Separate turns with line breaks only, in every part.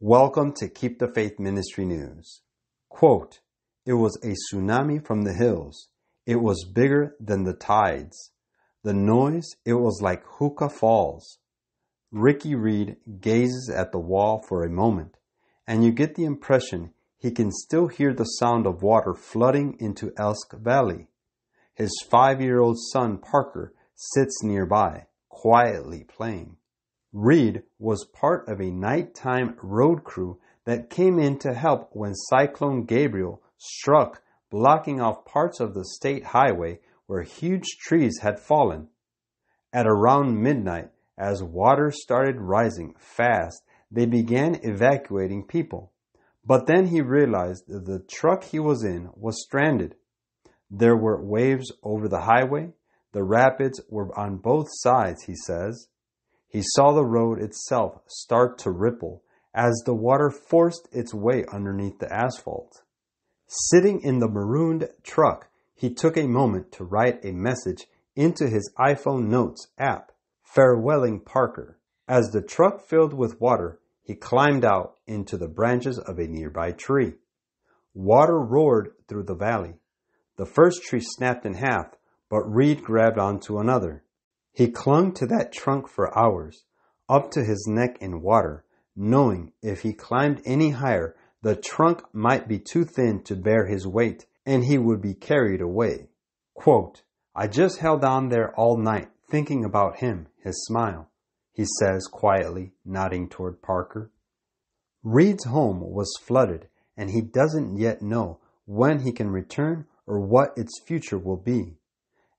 Welcome to Keep the Faith Ministry News. Quote, It was a tsunami from the hills. It was bigger than the tides. The noise, it was like Huka Falls. Ricky Reed gazes at the wall for a moment, and you get the impression he can still hear the sound of water flooding into Esk Valley. His five year old son Parker sits nearby, quietly playing. Reed was part of a nighttime road crew that came in to help when Cyclone Gabrielle struck, blocking off parts of the state highway where huge trees had fallen. At around midnight, as water started rising fast, they began evacuating people. But then he realized that the truck he was in was stranded. There were waves over the highway. The rapids were on both sides, he says. He saw the road itself start to ripple as the water forced its way underneath the asphalt. Sitting in the marooned truck, he took a moment to write a message into his iPhone Notes app, farewelling Parker. As the truck filled with water, he climbed out into the branches of a nearby tree. Water roared through the valley. The first tree snapped in half, but Reed grabbed onto another. He clung to that trunk for hours, up to his neck in water, knowing if he climbed any higher, the trunk might be too thin to bear his weight and he would be carried away. Quote, I just held on there all night thinking about him, his smile, he says quietly, nodding toward Parker. Reed's home was flooded and he doesn't yet know when he can return or what its future will be.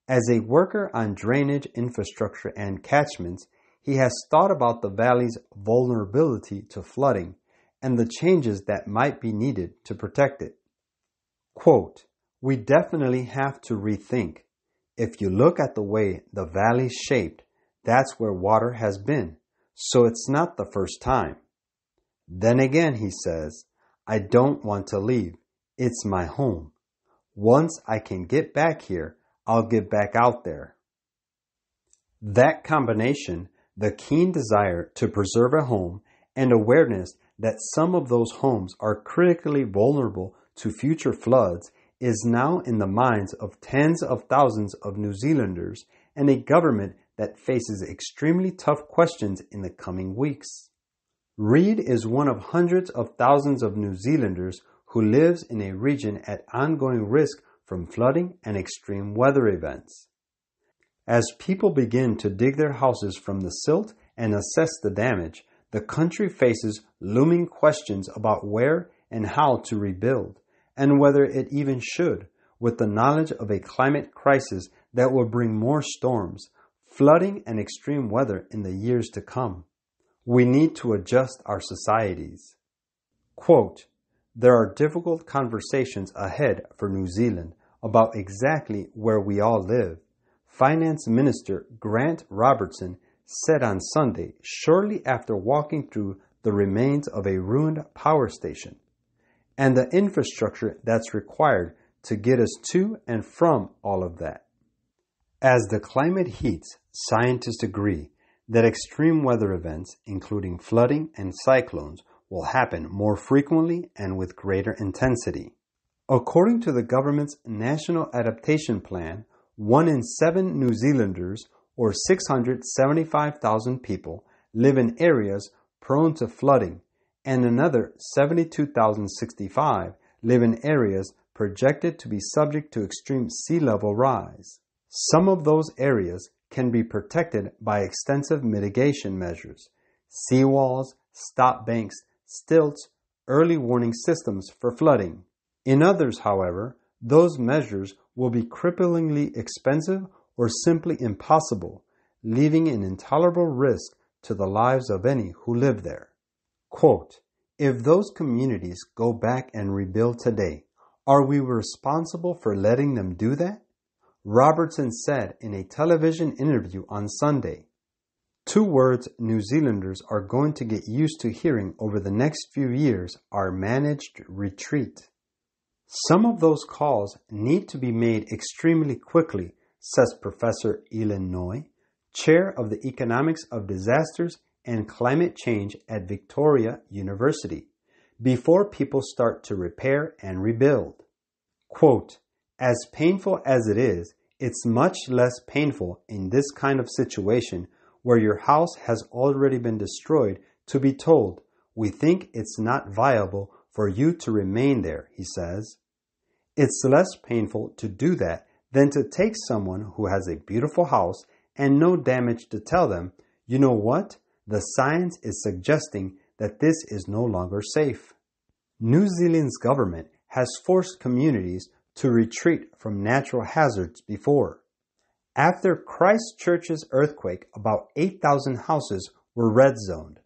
As a worker on drainage infrastructure and catchments, he has thought about the valley's vulnerability to flooding and the changes that might be needed to protect it. Quote, we definitely have to rethink. If you look at the way the valley's shaped, that's where water has been, so it's not the first time. Then again, he says, I don't want to leave. It's my home. Once I can get back here, I'll get back out there. That combination, the keen desire to preserve a home and awareness that some of those homes are critically vulnerable to future floods, is now in the minds of tens of thousands of New Zealanders and a government that faces extremely tough questions in the coming weeks. Reed is one of hundreds of thousands of New Zealanders who lives in a region at ongoing risk from flooding and extreme weather events. As people begin to dig their houses from the silt and assess the damage, the country faces looming questions about where and how to rebuild, and whether it even should, with the knowledge of a climate crisis that will bring more storms, flooding, and extreme weather in the years to come. We need to adjust our societies. Quote, there are difficult conversations ahead for New Zealand about exactly where we all live, Finance Minister Grant Robertson said on Sunday, shortly after walking through the remains of a ruined power station, and the infrastructure that's required to get us to and from all of that. As the climate heats, scientists agree that extreme weather events, including flooding and cyclones, will happen more frequently and with greater intensity. According to the government's National Adaptation Plan, one in seven New Zealanders, or 675,000 people, live in areas prone to flooding, and another 72,065 live in areas projected to be subject to extreme sea level rise. Some of those areas can be protected by extensive mitigation measures seawalls, stop banks, stilts, early warning systems for flooding. In others, however, those measures will be cripplingly expensive or simply impossible, leaving an intolerable risk to the lives of any who live there. Quote, if those communities go back and rebuild today, are we responsible for letting them do that? Robertson said in a television interview on Sunday. Two words New Zealanders are going to get used to hearing over the next few years are managed retreat. Some of those calls need to be made extremely quickly, says Professor Ilan Noy, chair of the Economics of Disasters and Climate Change at Victoria University before people start to repair and rebuild. Quote, as painful as it is, it's much less painful in this kind of situation where your house has already been destroyed to be told, we think it's not viable for you to remain there, he says. It's less painful to do that than to take someone who has a beautiful house and no damage to tell them, you know what? The science is suggesting that this is no longer safe. New Zealand's government has forced communities to retreat from natural hazards before. After Christchurch's earthquake, about 8,000 houses were red zoned.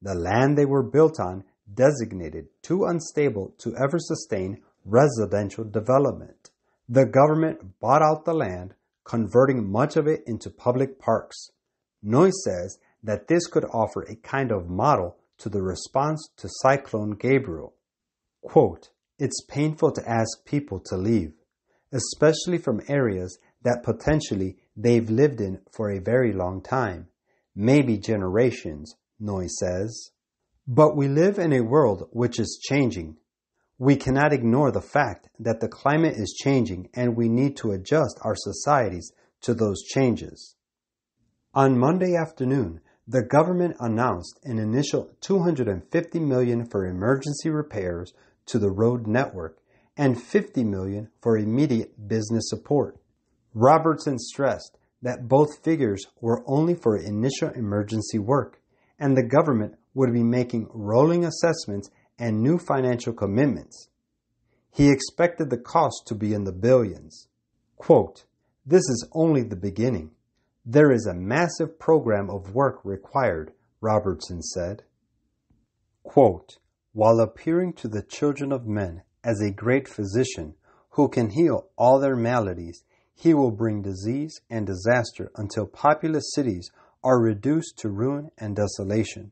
The land they were built on designated too unstable to ever sustain residential development. The government bought out the land, converting much of it into public parks. Noyes says that this could offer a kind of model to the response to Cyclone Gabrielle. Quote, it's painful to ask people to leave, especially from areas that potentially they've lived in for a very long time, maybe generations, Noyes says. But we live in a world which is changing. We cannot ignore the fact that the climate is changing and we need to adjust our societies to those changes. On Monday afternoon, the government announced an initial 250 million for emergency repairs to the road network and 50 million for immediate business support. Robertson stressed that both figures were only for initial emergency work and the government would be making rolling assessments and new financial commitments. He expected the cost to be in the billions. Quote, This is only the beginning. There is a massive program of work required, Robertson said. Quote, While appearing to the children of men as a great physician who can heal all their maladies, he will bring disease and disaster until populous cities are reduced to ruin and desolation.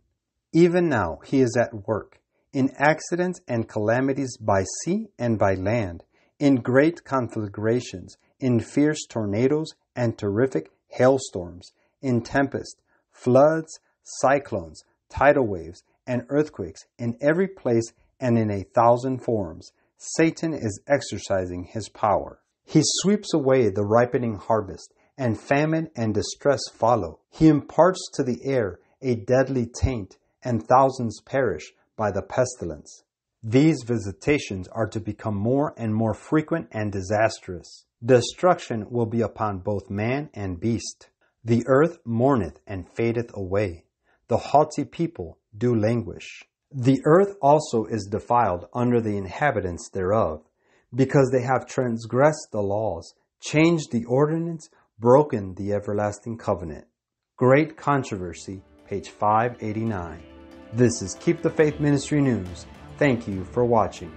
Even now he is at work, in accidents and calamities by sea and by land, in great conflagrations, in fierce tornadoes and terrific hailstorms, in tempest, floods, cyclones, tidal waves, and earthquakes, in every place and in a thousand forms. Satan is exercising his power. He sweeps away the ripening harvest, and famine and distress follow. He imparts to the air a deadly taint and thousands perish by the pestilence. These visitations are to become more and more frequent and disastrous. Destruction will be upon both man and beast. The earth mourneth and fadeth away. The haughty people do languish. The earth also is defiled under the inhabitants thereof, because they have transgressed the laws, changed the ordinance, broken the everlasting covenant. Great controversy, page 589. This is Keep the Faith Ministry News. Thank you for watching.